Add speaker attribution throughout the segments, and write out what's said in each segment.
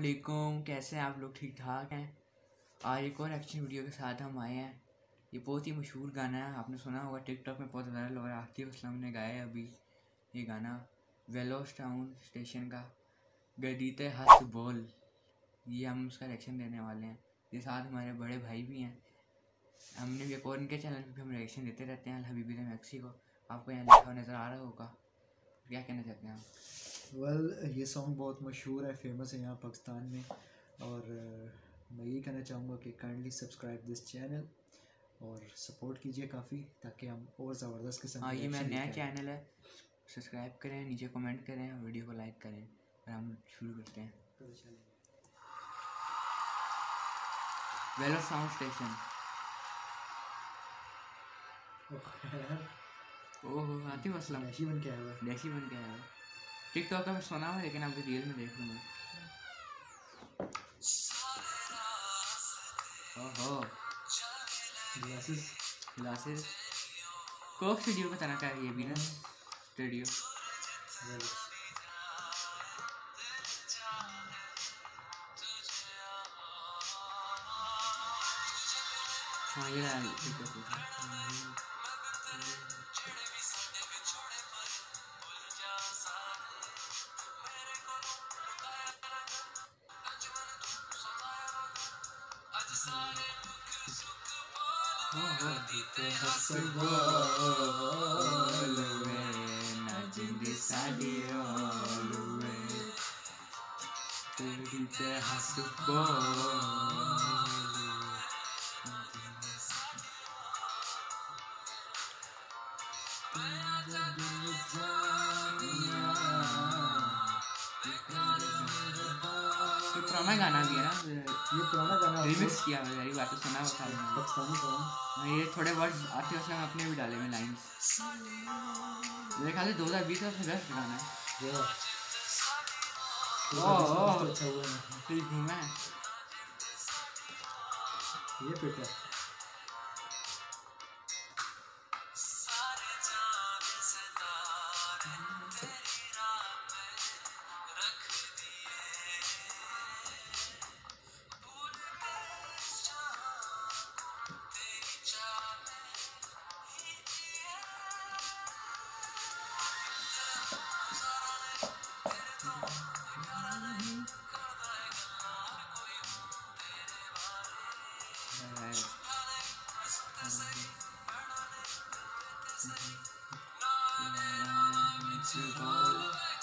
Speaker 1: वालेकुम कैसे हैं आप लोग? ठीक ठाक हैं? आज एक और एक्शन वीडियो के साथ हम आए हैं। ये बहुत ही मशहूर गाना है, आपने सुना होगा टिकटॉक में बहुत वायरल हो रहा है आतिफ असलम ने गाया है अभी ये गाना वेलोस टाउन स्टेशन का, गदीते हस्त बोल। ये हम उसका रिएक्शन देने वाले हैं। ये साथ हमारे बड़े भाई भी हैं। हमने भी एक और इनके चैनल पे भी हम रिएक्शन देते रहते हैं हबीबी मैक्सी को आपको यहाँ लिखा नज़र आ रहा होगा। क्या कहना चाहते हैं आप?
Speaker 2: वेल well, ये सॉन्ग बहुत मशहूर है फ़ेमस है यहाँ पाकिस्तान में। और uh, मैं यही कहना चाहूँगा कि काइंडली सब्सक्राइब दिस चैनल और सपोर्ट कीजिए काफ़ी ताकि हम और ज़बरदस्त किस्म
Speaker 1: हाँ ये मेरा नया चैनल है। सब्सक्राइब करें नीचे कमेंट करें और वीडियो को लाइक करें और हम शुरू करते हैं। वेलो sound station oh Atif Aslam.
Speaker 2: डैशी बन के आया हुआ।
Speaker 1: डैशी बन के आया है टिकटॉक का मैं सुना हुआ लेकिन अभी रियल में देख लूँगा ओहो
Speaker 2: ग्लासेस
Speaker 1: ग्लासेस कोक स्टूडियो का तरह का है ये भी ना स्टूडियो हाँ ये দিতে হাসব লুয়ে নাজিন্দি সাডি লুয়ে দিতে হাসব पुराना गाना भी है ना
Speaker 2: ये पुराना गाना
Speaker 1: रिमिक्स किया हुआ है ये बात सुना हुआ था।
Speaker 2: पाकिस्तानी सॉन्ग
Speaker 1: हाँ, ये थोड़े वर्ड आते हैं उसमें अपने भी डाले हुए लाइन मेरे ख्याल से दो हज़ार बीस सबसे बेस्ट गाना है
Speaker 2: या
Speaker 1: ओह, ओह।
Speaker 2: अच्छा हुआ है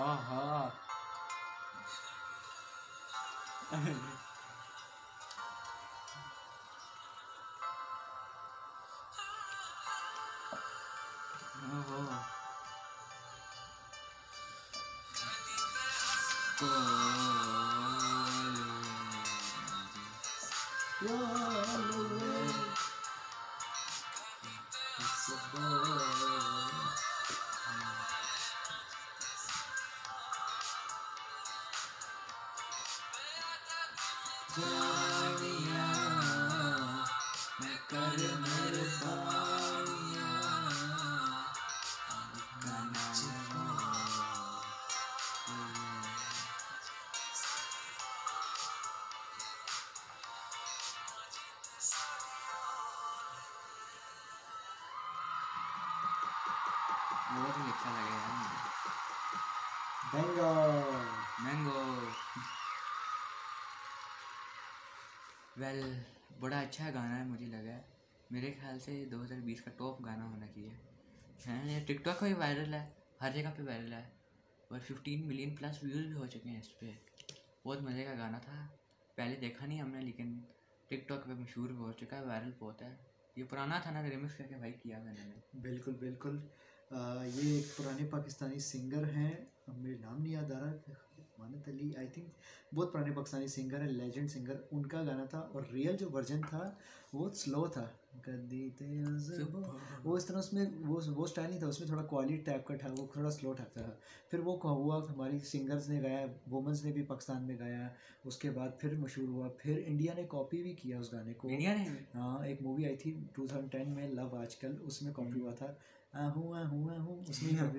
Speaker 1: Uh-huh. Aha. oh. बहुत ही अच्छा लगा यार मुझे
Speaker 2: बैंगो
Speaker 1: मैंगो वेल बड़ा अच्छा गाना है, मुझे लगा है। मेरे ख्याल से 2020 का टॉप गाना होना चाहिए। है, ये टिकटॉक पे भी वायरल है, हर जगह पे वायरल है। और 15 मिलियन प्लस व्यूज़ भी हो चुके हैं इस पर बहुत मज़े का गाना था। पहले देखा नहीं हमने, लेकिन टिकटॉक पे मशहूर हो चुका है वायरल बहुत है। ये पुराना था ना रिमिक्स करके भाई किया मैंने।
Speaker 2: बिल्कुल बिल्कुल। ये एक पुराने पाकिस्तानी सिंगर हैं। मेरे नाम नहीं याद आ रहा, मानत अली आई थिंक बहुत पुराने पाकिस्तानी सिंगर है लेजेंड सिंगर उनका गाना था और रियल जो वर्जन था, वो स्लो था। गद्दी तेज़ वो- इस तरह उसमें वो वो स्टाइल नहीं था उसमें थोड़ा क्वालिटी टाइप का था वो थोड़ा स्लो टाइप था। फिर वो हुआ हमारी सिंगर्स ने गाया वुमेंस ने भी पाकिस्तान में गाया उसके बाद फिर मशहूर हुआ फिर इंडिया ने कॉपी भी किया उस गाने को।
Speaker 1: इंडिया ने?
Speaker 2: हाँ एक मूवी आई थी 2010 में लव आजकल उसमें कॉपी हुआ था। आहू आहू आहू उसमें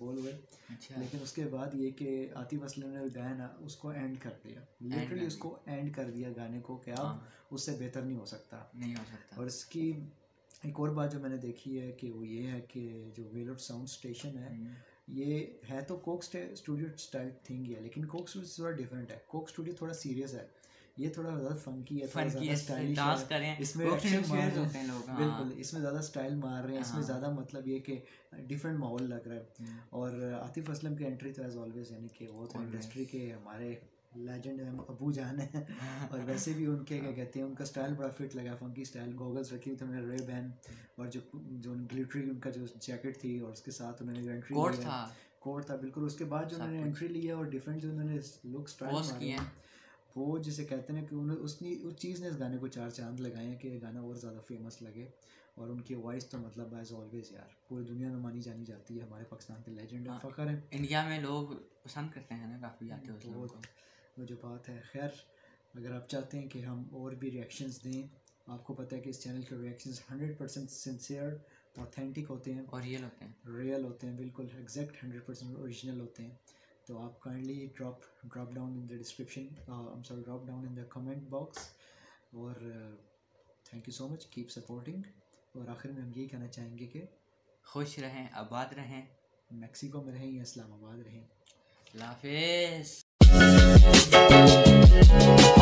Speaker 2: बोल हुए
Speaker 1: अच्छा।
Speaker 2: लेकिन उसके बाद ये कि आतिफ असलम ने गाया ना उसको एंड कर दिया। लिटरली उसको एंड कर दिया गाने को कि अब
Speaker 1: हाँ,
Speaker 2: उससे बेहतर नहीं हो सकता।
Speaker 1: नहीं हो सकता।
Speaker 2: और इसकी एक और बात जो मैंने देखी है कि वो ये है कि जो वेलोड साउंड स्टेशन है
Speaker 1: हम्म,
Speaker 2: ये है तो कोक स्टूडियो स्टाइल थिंग है लेकिन कोक स्टूडियो थोड़ा डिफरेंट है। कोक स्टूडियो थोड़ा सीरियस है। ये थोड़ा ज़्यादा फंकी है थोड़ा ज़्यादा स्टाइलिश है।
Speaker 1: करें
Speaker 2: इसमें
Speaker 1: हैं हाँ।
Speaker 2: बिल्कुल इसमें ज़्यादा स्टाइल मार रहे हैं। इसमें
Speaker 1: हाँ।
Speaker 2: ज़्यादा मतलब ये कि डिफरेंट माहौल लग रहा है।
Speaker 1: हम्म,
Speaker 2: और आतिफ असलम की एंट्री तो एज ऑलवेज यानी कि वो तो इंडस्ट्री के हमारे लेजेंड है अबू जान है। और वैसे भी उनके क्या कहते हैं उनका स्टाइल बड़ा फिट लगा फंकी स्टाइल गॉगल्स रखी हुई थी उन्होंने रे बैन और जो जो ग्लिटरी उनका जो जैकेट थी और उसके साथ उन्होंने एंट्री
Speaker 1: कोट था।
Speaker 2: कोट था बिल्कुल। उसके बाद जो उन्होंने एंट्री ली है और डिफरेंट जो उन्होंने लुक स्टाइल
Speaker 1: किए
Speaker 2: हैं
Speaker 1: हैं।
Speaker 2: वो जिसे कहते हैं कि उन्होंने उसने उस चीज़ ने इस गाने को चार चाँद लगाए हैं कि ये गाना और ज़्यादा फ़ेमस लगे। और उनकी वॉइस तो मतलब एज ऑलवेज यार पूरी दुनिया में मानी जानी जाती है। हमारे पाकिस्तान के लेजेंड है
Speaker 1: हाँ।
Speaker 2: फ़ख्र है।
Speaker 1: इंडिया में लोग पसंद करते हैं ना काफ़ी आते हैं
Speaker 2: वो जो बात है। खैर अगर आप चाहते हैं कि हम और भी रिएक्शंस दें आपको पता है कि इस चैनल के reactions hundred percent sincere authentic होते हैं।
Speaker 1: और रियल होते हैं।
Speaker 2: रियल होते हैं बिल्कुल एग्जैक्ट हंड्रेड परसेंट ओरिजिनल होते हैं। तो आप kindly drop drop down in the description sorry drop down in the comment box और thank you so much keep supporting और आखिर में हम यही कहना चाहेंगे कि
Speaker 1: खुश रहें आबाद रहें।
Speaker 2: मैक्सिको में रहें या इस्लामाबाद रहें।
Speaker 1: अल्लाह हाफिज़